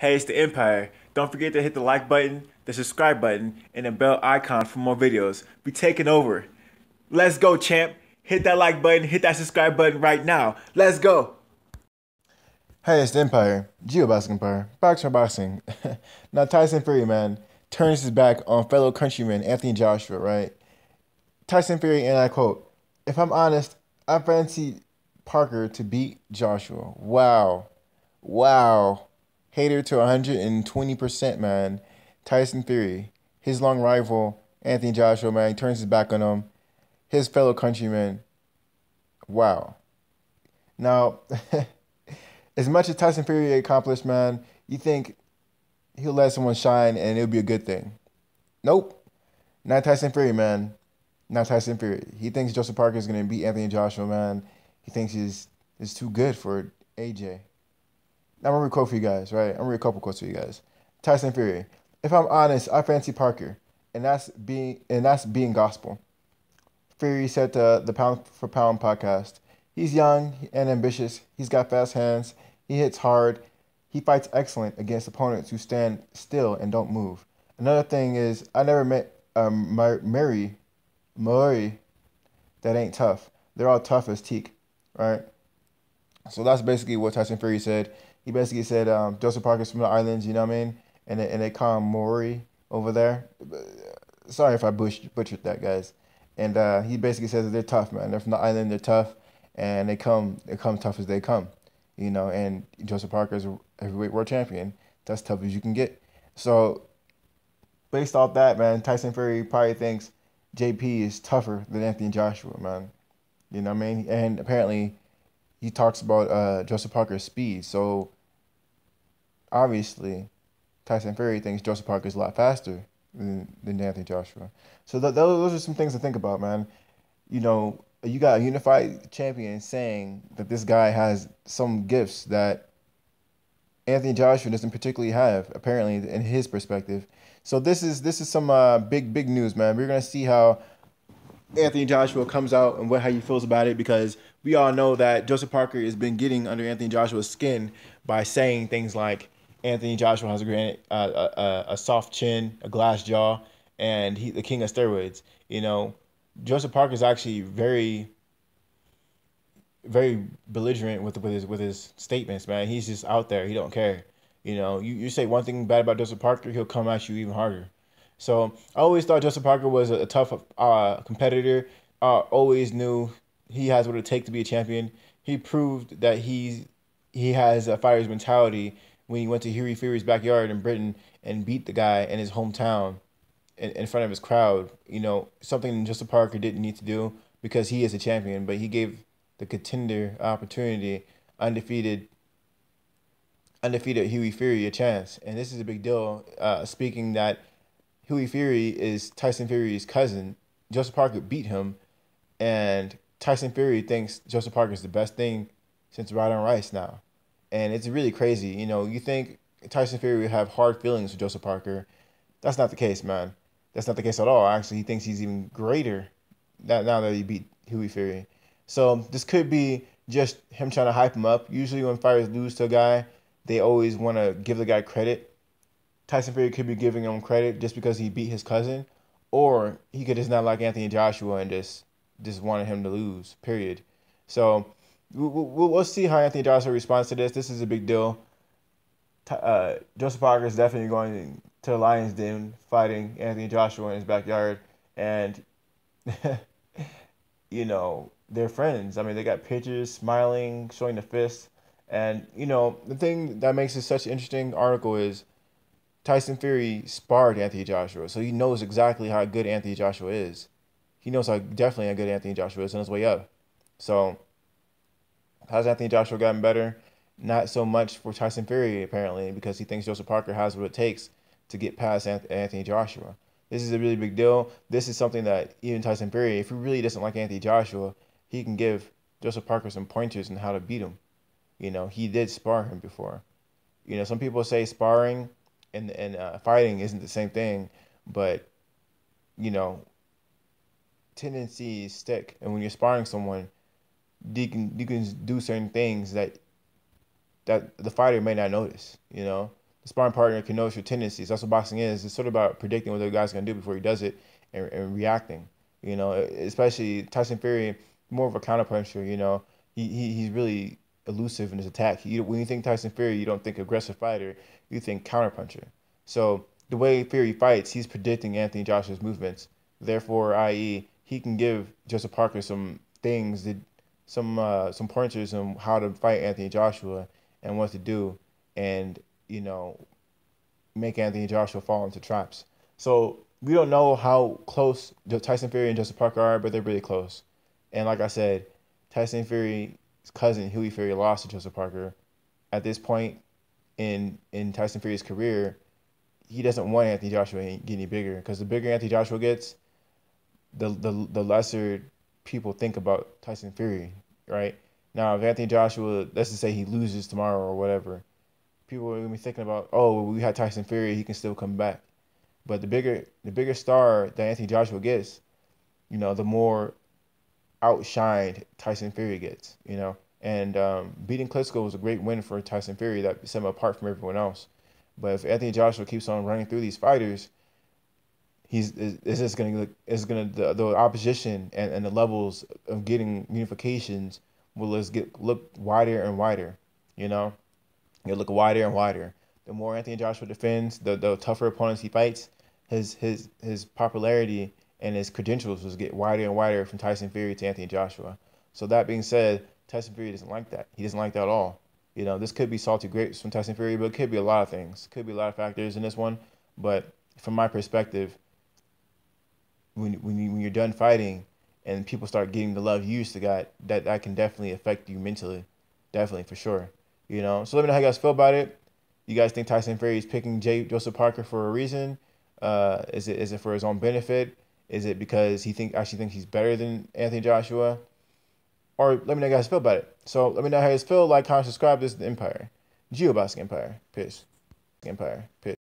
Hey, it's the Empire. Don't forget to hit the like button, the subscribe button, and the bell icon for more videos. Be taking over. Let's go, champ. Hit that like button, hit that subscribe button right now. Let's go. Hey, it's the Empire. GeoBoxing Empire. Boxer Boxing. now, Tyson Fury, man, turns his back on fellow countryman Anthony Joshua, right? Tyson Fury, and I quote, If I'm honest, I fancy Parker to beat Joshua. Wow. Wow. Hater to 120%, man. Tyson Fury, his long rival, Anthony Joshua, man, turns his back on him. His fellow countryman. Wow. Now, as much as Tyson Fury accomplished, man, you think he'll let someone shine and it'll be a good thing. Nope. Not Tyson Fury, man. Not Tyson Fury. He thinks Joseph Parker is going to beat Anthony Joshua, man. He thinks he's is too good for AJ. I'm gonna read quote for you guys, right? I'm gonna read a couple quotes for you guys. Tyson Fury. If I'm honest, I fancy Parker, and that's being and that's being gospel. Fury said to the Pound for Pound podcast, he's young and ambitious. He's got fast hands. He hits hard. He fights excellent against opponents who stand still and don't move. Another thing is, I never met um, Mary, Murray that ain't tough. They're all tough as teak right? So that's basically what Tyson Fury said. He basically said um, Joseph Parker's from the islands, you know what I mean? And they, and they call him Maury over there. Sorry if I butchered that, guys. And uh, he basically says that they're tough, man. They're from the island, they're tough, and they come they come tough as they come, you know. And Joseph Parker is a heavyweight world champion. That's tough as you can get. So, based off that, man, Tyson Fury probably thinks JP is tougher than Anthony Joshua, man. You know what I mean? And apparently, he talks about uh, Joseph Parker's speed. So obviously, Tyson Fury thinks Joseph Parker is a lot faster than, than Anthony Joshua. So th- those are some things to think about, man. You know, you got a unified champion saying that this guy has some gifts that Anthony Joshua doesn't particularly have, apparently, in his perspective. So this is this is some uh, big big news, man. We're gonna see how Anthony Joshua comes out and what how he feels about it because we all know that Joseph Parker has been getting under Anthony Joshua's skin by saying things like Anthony Joshua has a granite, uh, a, a soft chin, a glass jaw, and he the king of steroids. You know, Joseph Parker is actually very, very belligerent with with his with his statements. Man, he's just out there. He don't care. You know, you, you say one thing bad about Joseph Parker, he'll come at you even harder. So I always thought Joseph Parker was a, tough uh, competitor. Uh, always knew he has what it takes to be a champion. He proved that he's he has a fighter's mentality when he went to Hughie Fury's backyard in Britain and beat the guy in his hometown in, in front of his crowd. You know, something Joseph Parker didn't need to do because he is a champion, but he gave the contender opportunity, undefeated undefeated Hughie Fury a chance. And this is a big deal, uh, speaking that Hughie Fury is Tyson Fury's cousin. Joseph Parker beat him, and Tyson Fury thinks Joseph Parker is the best thing since Ryan Rice now. And it's really crazy. You know, you think Tyson Fury would have hard feelings for Joseph Parker. That's not the case, man. That's not the case at all. Actually, he thinks he's even greater now, that he beat Hughie Fury. So this could be just him trying to hype him up. Usually when fighters lose to a guy, they always want to give the guy credit Tyson Fury could be giving him credit just because he beat his cousin, or he could just not like Anthony Joshua and just just wanted him to lose. Period. So we'll, we'll, see how Anthony Joshua responds to this. This is a big deal. Uh, Joseph Parker is definitely going to the Lions Den fighting Anthony Joshua in his backyard, and you know they're friends. I mean, they got pictures, smiling, showing the fist, and you know the thing that makes it such an interesting article is Tyson Fury sparred Anthony Joshua, so he knows exactly how good Anthony Joshua is. He knows how definitely how good Anthony Joshua is on his way up. So, has Anthony Joshua gotten better? Not so much for Tyson Fury apparently, because he thinks Joseph Parker has what it takes to get past Anthony Joshua. This is a really big deal. This is something that even Tyson Fury, if he really doesn't like Anthony Joshua, he can give Joseph Parker some pointers on how to beat him. You know, he did spar him before. You know, some people say sparring and and uh, fighting isn't the same thing, but you know, tendencies stick, and when you're sparring someone, you can you can do certain things that that the fighter may not notice. You know, the sparring partner can notice your tendencies. That's what boxing is. It's sort of about predicting what the guy's gonna do before he does it and, and reacting. You know, especially Tyson Fury, more of a counterpuncher. You know, he, he he's really elusive in his attack. You, when you think Tyson Fury, you don't think aggressive fighter. You think counterpuncher. So the way Fury fights, he's predicting Anthony Joshua's movements. Therefore, i.e., he can give Joseph Parker some things that some uh, some pointers on how to fight Anthony Joshua and what to do, and you know, make Anthony Joshua fall into traps. So we don't know how close Tyson Fury and Joseph Parker are, but they're really close. And like I said, Tyson Fury's cousin Hughie Fury lost to Joseph Parker. At this point in in Tyson Fury's career, he doesn't want Anthony Joshua to get any bigger because the bigger Anthony Joshua gets, the the the lesser people think about Tyson Fury, right? Now, if Anthony Joshua, let's just say he loses tomorrow or whatever, people are gonna be thinking about, oh, we had Tyson Fury, he can still come back. But the bigger the bigger star that Anthony Joshua gets, you know, the more outshined Tyson Fury gets, you know. And um, beating Klitschko was a great win for Tyson Fury that set him apart from everyone else. But if Anthony Joshua keeps on running through these fighters, he's is just gonna look it's gonna the, the opposition and, and the levels of getting unifications will just get look wider and wider, you know. It'll look wider and wider. The more Anthony Joshua defends, the, the tougher opponents he fights, his his his popularity and his credentials will get wider and wider from Tyson Fury to Anthony Joshua. So that being said, Tyson Fury doesn't like that. He doesn't like that at all. You know, this could be salty grapes from Tyson Fury, but it could be a lot of things. Could be a lot of factors in this one. But from my perspective, when when you when you're done fighting and people start getting the love you used to got, that that can definitely affect you mentally, definitely for sure. You know, so let me know how you guys feel about it. You guys think Tyson Fury is picking J. Joseph Parker for a reason? Uh, is it is it for his own benefit? Is it because he think actually thinks he's better than Anthony Joshua? Or let me know how you guys feel about it. So let me know how you guys feel. Like, comment, subscribe. This is the Empire. GeoBoxing Empire. Peace. Empire. Peace.